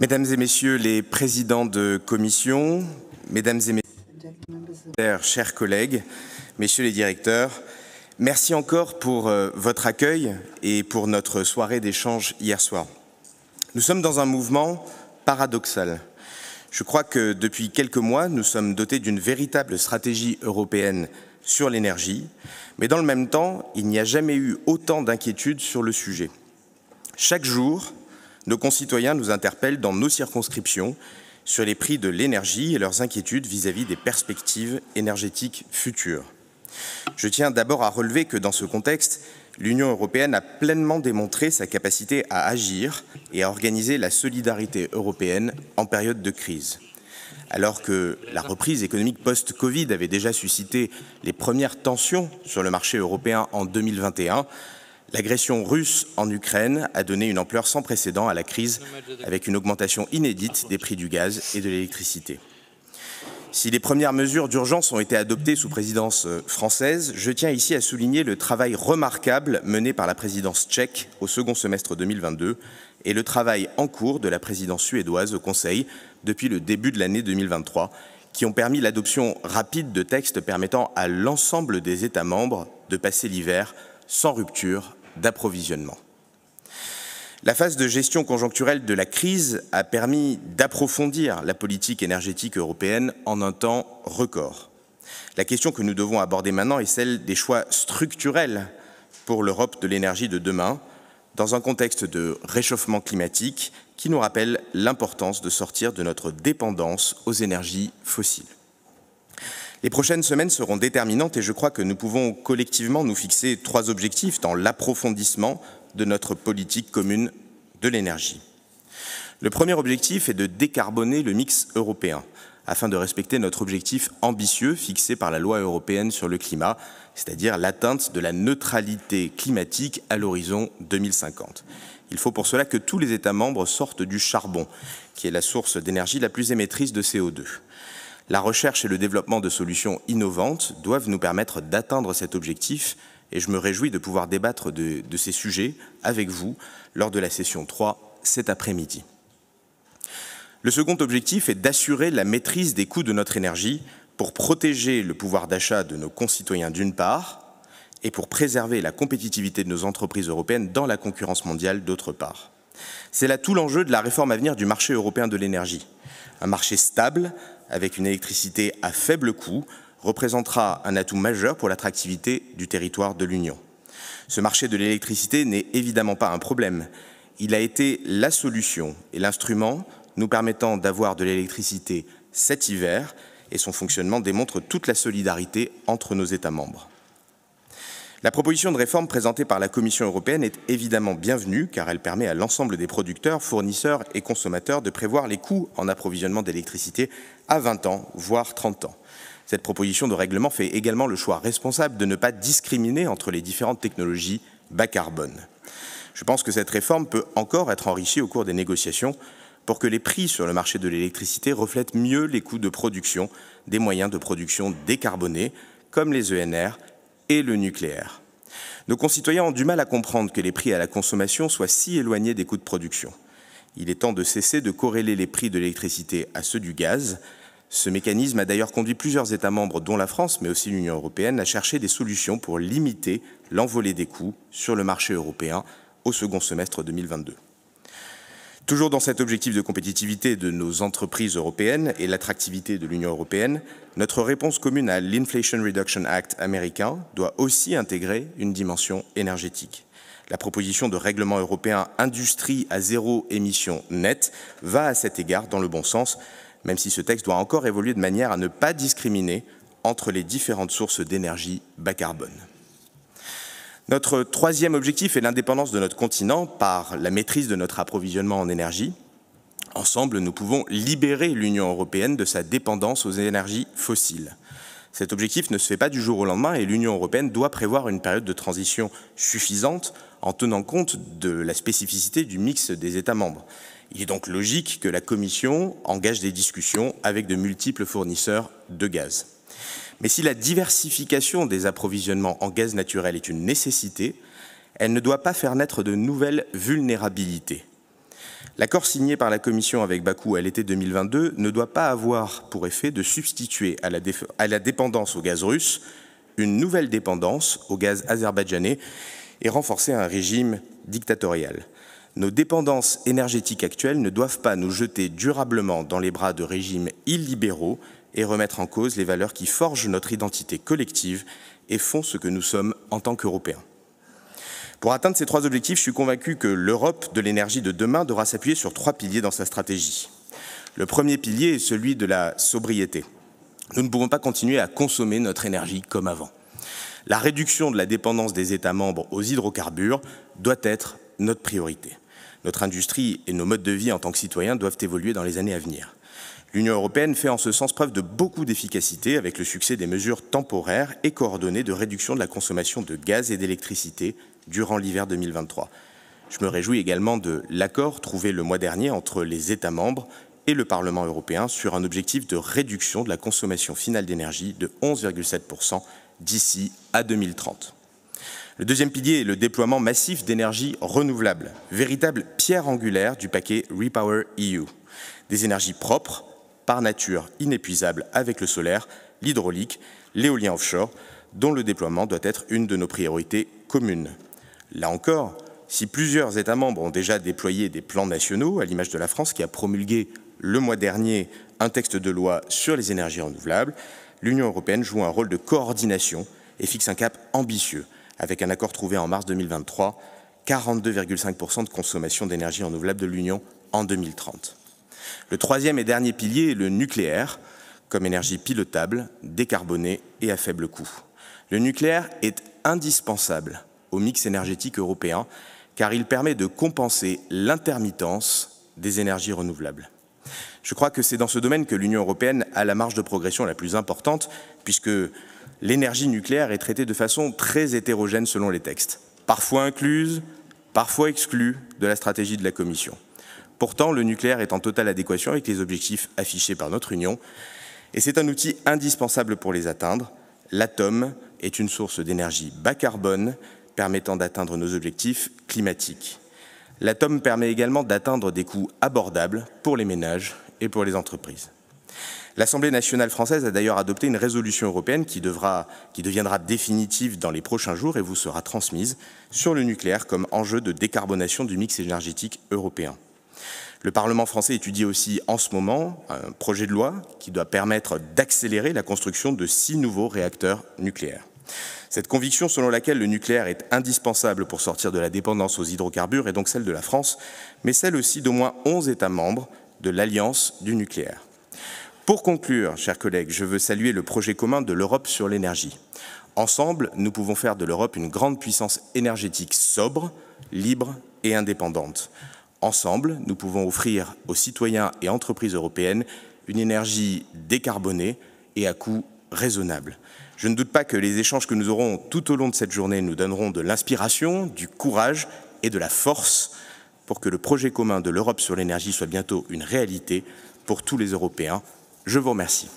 Mesdames et Messieurs les présidents de commission, Mesdames et Messieurs, chers collègues, Messieurs les directeurs, merci encore pour euh, votre accueil et pour notre soirée d'échange hier soir. Nous sommes dans un mouvement paradoxal. Je crois que depuis quelques mois, nous sommes dotés d'une véritable stratégie européenne sur l'énergie, mais dans le même temps, il n'y a jamais eu autant d'inquiétudes sur le sujet. Chaque jour, nos concitoyens nous interpellent dans nos circonscriptions sur les prix de l'énergie et leurs inquiétudes vis-à-vis des perspectives énergétiques futures. Je tiens d'abord à relever que dans ce contexte, l'Union européenne a pleinement démontré sa capacité à agir et à organiser la solidarité européenne en période de crise. Alors que la reprise économique post-Covid avait déjà suscité les premières tensions sur le marché européen en 2021, L'agression russe en Ukraine a donné une ampleur sans précédent à la crise, avec une augmentation inédite des prix du gaz et de l'électricité. Si les premières mesures d'urgence ont été adoptées sous présidence euh, française, je tiens ici à souligner le travail remarquable mené par la présidence tchèque au second semestre 2022 et le travail en cours de la présidence suédoise au Conseil depuis le début de l'année 2023, qui ont permis l'adoption rapide de textes permettant à l'ensemble des États membres de passer l'hiver sans rupture d'approvisionnement. La phase de gestion conjoncturelle de la crise a permis d'approfondir la politique énergétique européenne en un temps record. La question que nous devons aborder maintenant est celle des choix structurels pour l'Europe de l'énergie de demain, dans un contexte de réchauffement climatique qui nous rappelle l'importance de sortir de notre dépendance aux énergies fossiles. Les prochaines semaines seront déterminantes et je crois que nous pouvons collectivement nous fixer trois objectifs dans l'approfondissement de notre politique commune de l'énergie. Le premier objectif est de décarboner le mix européen afin de respecter notre objectif ambitieux fixé par la loi européenne sur le climat, c'est-à-dire l'atteinte de la neutralité climatique à l'horizon 2050. Il faut pour cela que tous les États membres sortent du charbon, qui est la source d'énergie la plus émettrice de CO2. La recherche et le développement de solutions innovantes doivent nous permettre d'atteindre cet objectif et je me réjouis de pouvoir débattre de, ces sujets avec vous lors de la session 3 cet après-midi. Le second objectif est d'assurer la maîtrise des coûts de notre énergie pour protéger le pouvoir d'achat de nos concitoyens d'une part et pour préserver la compétitivité de nos entreprises européennes dans la concurrence mondiale d'autre part. C'est là tout l'enjeu de la réforme à venir du marché européen de l'énergie. Un marché stable, avec une électricité à faible coût représentera un atout majeur pour l'attractivité du territoire de l'Union. Ce marché de l'électricité n'est évidemment pas un problème. Il a été la solution et l'instrument nous permettant d'avoir de l'électricité cet hiver et son fonctionnement démontre toute la solidarité entre nos États membres. La proposition de réforme présentée par la Commission européenne est évidemment bienvenue car elle permet à l'ensemble des producteurs, fournisseurs et consommateurs de prévoir les coûts en approvisionnement d'électricité à 20 ans, voire 30 ans. Cette proposition de règlement fait également le choix responsable de ne pas discriminer entre les différentes technologies bas carbone. Je pense que cette réforme peut encore être enrichie au cours des négociations pour que les prix sur le marché de l'électricité reflètent mieux les coûts de production des moyens de production décarbonés, comme les ENR et le nucléaire. Nos concitoyens ont du mal à comprendre que les prix à la consommation soient si éloignés des coûts de production. Il est temps de cesser de corréler les prix de l'électricité à ceux du gaz. Ce mécanisme a d'ailleurs conduit plusieurs États membres, dont la France, mais aussi l'Union européenne, à chercher des solutions pour limiter l'envolée des coûts sur le marché européen au second semestre 2022. Toujours dans cet objectif de compétitivité de nos entreprises européennes et l'attractivité de l'Union européenne, notre réponse commune à l'Inflation Reduction Act américain doit aussi intégrer une dimension énergétique. La proposition de règlement européen industrie à zéro émission nette va à cet égard dans le bon sens, même si ce texte doit encore évoluer de manière à ne pas discriminer entre les différentes sources d'énergie bas carbone. Notre troisième objectif est l'indépendance de notre continent par la maîtrise de notre approvisionnement en énergie. Ensemble, nous pouvons libérer l'Union européenne de sa dépendance aux énergies fossiles. Cet objectif ne se fait pas du jour au lendemain et l'Union européenne doit prévoir une période de transition suffisante en tenant compte de la spécificité du mix des États membres. Il est donc logique que la Commission engage des discussions avec de multiples fournisseurs de gaz. Mais si la diversification des approvisionnements en gaz naturel est une nécessité, elle ne doit pas faire naître de nouvelles vulnérabilités. L'accord signé par la Commission avec Bakou à l'été 2022 ne doit pas avoir pour effet de substituer à la, à la dépendance au gaz russe une nouvelle dépendance au gaz azerbaïdjanais et renforcer un régime dictatorial. Nos dépendances énergétiques actuelles ne doivent pas nous jeter durablement dans les bras de régimes illibéraux et remettre en cause les valeurs qui forgent notre identité collective et font ce que nous sommes en tant qu'Européens. Pour atteindre ces trois objectifs, je suis convaincu que l'Europe de l'énergie de demain devra s'appuyer sur trois piliers dans sa stratégie. Le premier pilier est celui de la sobriété. Nous ne pouvons pas continuer à consommer notre énergie comme avant. La réduction de la dépendance des États membres aux hydrocarbures doit être notre priorité. Notre industrie et nos modes de vie en tant que citoyens doivent évoluer dans les années à venir. L'Union européenne fait en ce sens preuve de beaucoup d'efficacité avec le succès des mesures temporaires et coordonnées de réduction de la consommation de gaz et d'électricité durant l'hiver 2023. Je me réjouis également de l'accord trouvé le mois dernier entre les États membres et le Parlement européen sur un objectif de réduction de la consommation finale d'énergie de 11,7% d'ici à 2030. Le deuxième pilier est le déploiement massif d'énergie renouvelable, véritable pierre angulaire du paquet Repower EU. Des énergies propres, par nature inépuisables avec le solaire, l'hydraulique, l'éolien offshore, dont le déploiement doit être une de nos priorités communes. Là encore, si plusieurs États membres ont déjà déployé des plans nationaux, à l'image de la France qui a promulgué le mois dernier un texte de loi sur les énergies renouvelables, l'Union européenne joue un rôle de coordination et fixe un cap ambitieux, avec un accord trouvé en mars 2023, 42,5% de consommation d'énergie renouvelable de l'Union en 2030. Le troisième et dernier pilier est le nucléaire, comme énergie pilotable, décarbonée et à faible coût. Le nucléaire est indispensable au mix énergétique européen, car il permet de compenser l'intermittence des énergies renouvelables. Je crois que c'est dans ce domaine que l'Union européenne a la marge de progression la plus importante, puisque l'énergie nucléaire est traitée de façon très hétérogène selon les textes, parfois incluse, parfois exclue de la stratégie de la Commission. Pourtant, le nucléaire est en totale adéquation avec les objectifs affichés par notre Union, et c'est un outil indispensable pour les atteindre. L'atome est une source d'énergie bas carbone permettant d'atteindre nos objectifs climatiques. L'atome permet également d'atteindre des coûts abordables pour les ménages et pour les entreprises. L'Assemblée nationale française a d'ailleurs adopté une résolution européenne qui, deviendra définitive dans les prochains jours et vous sera transmise sur le nucléaire comme enjeu de décarbonation du mix énergétique européen. Le Parlement français étudie aussi en ce moment un projet de loi qui doit permettre d'accélérer la construction de six nouveaux réacteurs nucléaires. Cette conviction selon laquelle le nucléaire est indispensable pour sortir de la dépendance aux hydrocarbures est donc celle de la France, mais celle aussi d'au moins 11 États membres de l'Alliance du nucléaire. Pour conclure, chers collègues, je veux saluer le projet commun de l'Europe sur l'énergie. Ensemble, nous pouvons faire de l'Europe une grande puissance énergétique sobre, libre et indépendante. Ensemble, nous pouvons offrir aux citoyens et entreprises européennes une énergie décarbonée et à coût raisonnable. Je ne doute pas que les échanges que nous aurons tout au long de cette journée nous donneront de l'inspiration, du courage et de la force pour que le projet commun de l'Europe sur l'énergie soit bientôt une réalité pour tous les Européens. Je vous remercie.